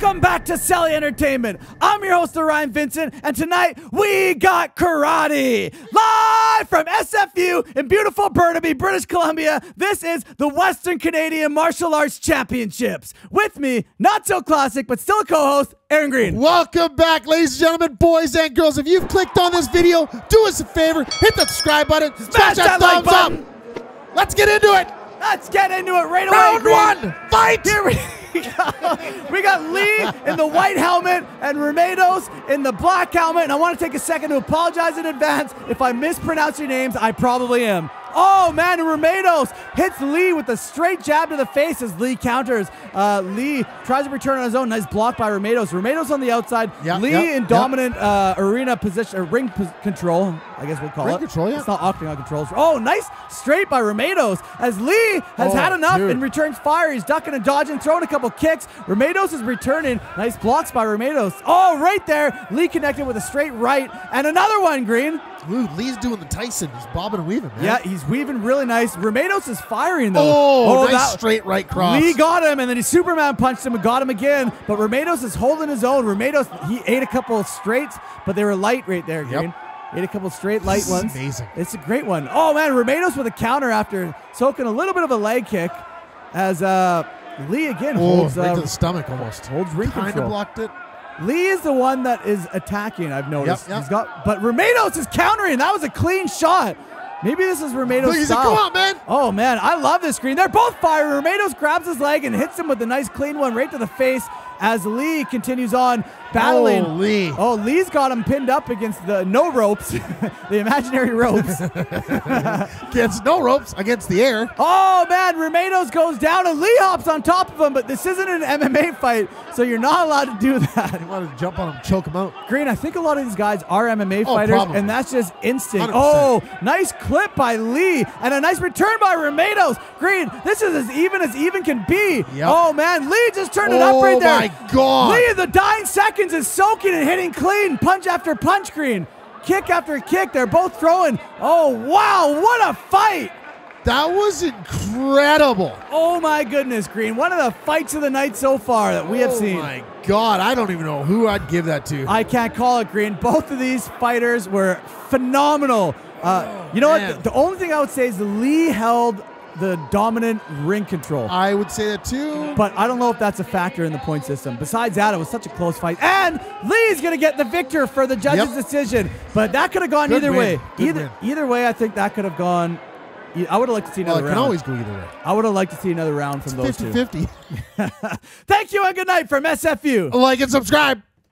Welcome back to Celly Entertainment. I'm your host, Orion Vincent, and tonight we got karate. Live from SFU in beautiful Burnaby, British Columbia, this is the Western Canadian Martial Arts Championships. With me, not so classic, but still a co host, Aaron Green. Welcome back, ladies and gentlemen, boys and girls. If you've clicked on this video, do us a favor, hit the subscribe button, smash, that, that like thumbs up. Let's get into it. Let's get into it right Round away. Green. one, fight! Here we go. We got Lee in the white helmet and Remedios in the black helmet. And I want to take a second to apologize in advance. If I mispronounce your names, I probably am. Oh man, Remedios hits Lee with a straight jab to the face as Lee counters. Uh, Lee tries to return on his own. Nice block by Remedios. Remedios on the outside. Yep, Lee yep, in yep. dominant uh, arena position, or ring pos- control, I guess we'll call it. Ring it. control, yeah. It's not octagon controls. Oh, nice straight by Remedios as Lee has Oh, had enough dude. and returns fire. He's ducking and dodging, throwing a couple kicks. Remedios is returning. Nice blocks by Remedios. Oh, right there. Lee connected with a straight right and another one, Green. Ooh, Lee's doing the Tyson. He's bobbing and weaving, man. Yeah, he's weaving really nice. Remedios is firing though. Oh, nice that- straight right cross. Lee got him, and then he Superman punched him and got him again. But Remedios is holding his own. Remedios, he ate a couple of straights, but they were light right there, Yep. Green. Ate a couple of straight light This is ones. amazing. It's a great one. Oh man, Remedios with a counter after soaking a little bit of a leg kick, as uh, Lee again Oh, holds right uh, to the stomach almost. holds ring Kind of control. blocked it. Lee is the one that is attacking. I've noticed. Yep, yep. He's got, but Remedios is countering. That was a clean shot. Maybe this is Look, style. come on, man. Oh man, I love this screen. They're both firing. Remedios grabs his leg and hits him with a nice clean one right to the face as Lee continues on battling. Oh, Lee. Oh, Lee's got him pinned up against the no ropes, the imaginary ropes. Against no ropes, against the air. Oh man, Remedios goes down and Lee hops on top of him, but this isn't an MMA fight, so you're not allowed to do that. He wanted to jump on him, choke him out. Green, I think a lot of these guys are MMA Oh, fighters, probably. and that's just instinct. 100%. Oh, nice clip by Lee, and a nice return by Remedios. Green, this is as even as even can be. Yep. Oh man, Lee just turned it oh, up Oh, right there. My God. Lee in the dying seconds is soaking and hitting clean, punch after punch. Green, kick after kick. They're both throwing. Oh wow, what a fight! That was incredible. Oh my goodness, Green, one of the fights of the night so far that we have oh seen. my God, I don't even know who I'd give that to. I can't call it green. Both of these fighters were phenomenal. Uh, you know man. what? The, the only thing I would say is Lee held the dominant ring control. I would say that too. but I don't know if that's a factor in the point system. Besides that, it was such a close fight. And Lee's going to get the victor for the judge's Yep. decision. But that could have gone Good either win. way. Good either win. either way, I think that could have gone. I would have liked to see well, another it can round. always go either way. I would have liked to see another round from those 50 two. 50. Thank you and good night from SFU. Like and subscribe.